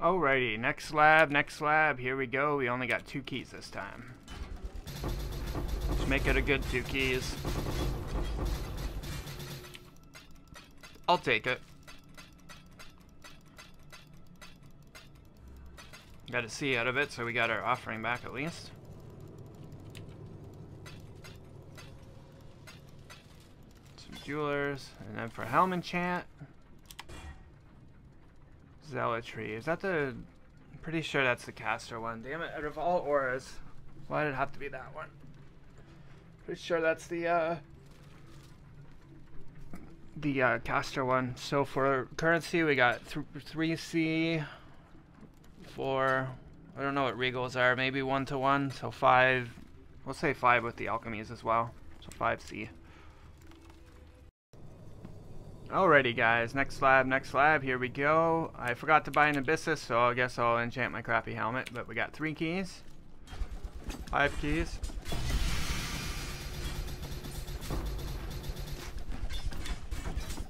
Alrighty, next slab, next slab. Here we go. We only got two keys this time. Let's make it a good two keys. I'll take it. Got a C out of it, so we got our offering back at least. Some jewelers, and then for helm enchant. Zealotry. Is that the... I'm pretty sure that's the caster one. Damn it, out of all auras, why did it have to be that one? Pretty sure that's the, uh... The, uh, caster one. So for currency, we got th 3C, 4... I don't know what regals are. Maybe one to one, so five... We'll say five with the alchemies as well. So 5C. Alrighty guys, next slab, next slab, here we go. I forgot to buy an Abyssus, so I guess I'll enchant my crappy helmet, but we got three keys. Five keys.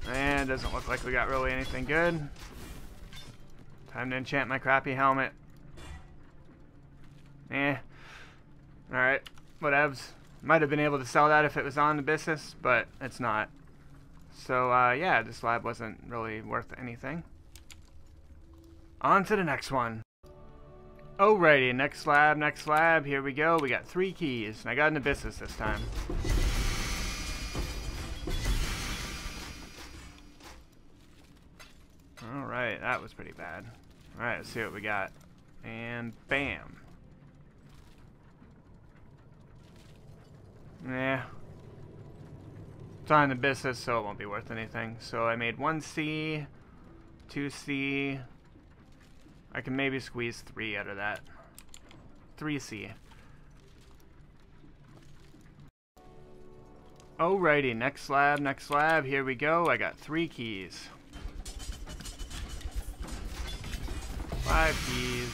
And doesn't look like we got really anything good. Time to enchant my crappy helmet. Eh. Alright, whatevs. Might have been able to sell that if it was on the Abyssus, but it's not. So, uh, yeah, this lab wasn't really worth anything. On to the next one. Alrighty, next lab, next lab. Here we go. We got three keys. And I got an Abyssus this time. Alright, that was pretty bad. Alright, let's see what we got. And bam. Yeah, it's on Abyssus, so it won't be worth anything. So I made 1C, 2C. I can maybe squeeze 3 out of that. 3C. Alrighty, next slab, next slab. Here we go. I got 3 keys. 5 keys.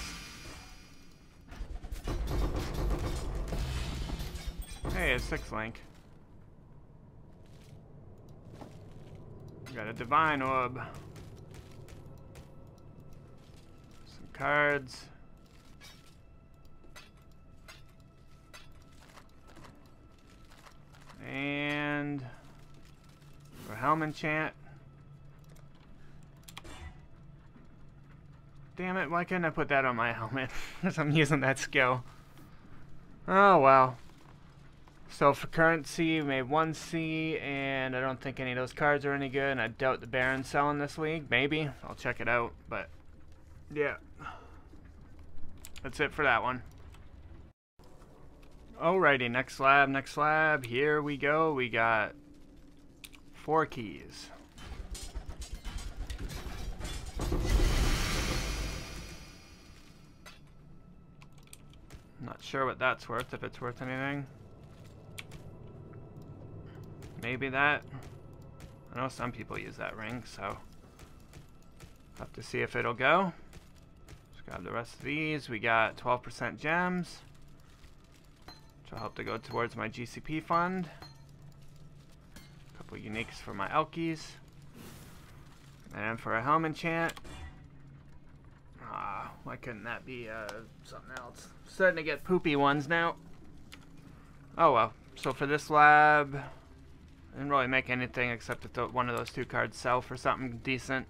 Hey, a 6 link. Got a divine orb. Some cards. And for helm enchant. Damn it, why couldn't I put that on my helmet? Because I'm using that skill. Oh well. So for currency, we made 1C, and I don't think any of those cards are any good, and I doubt the Baron's selling this league. Maybe. I'll check it out, but yeah. That's it for that one. Alrighty, next slab, next slab. Here we go. We got four keys. Not sure what that's worth, if it's worth anything. Maybe that. I know some people use that ring, so have to see if it'll go. Let's grab the rest of these. We got 12% gems, which will help to go towards my GCP fund. A couple uniques for my Elkies. And for a helm enchant. Ah, why couldn't that be uh, something else? Starting to get poopy ones now. Oh well. So for this lab, didn't really make anything except that one of those two cards sell for something decent.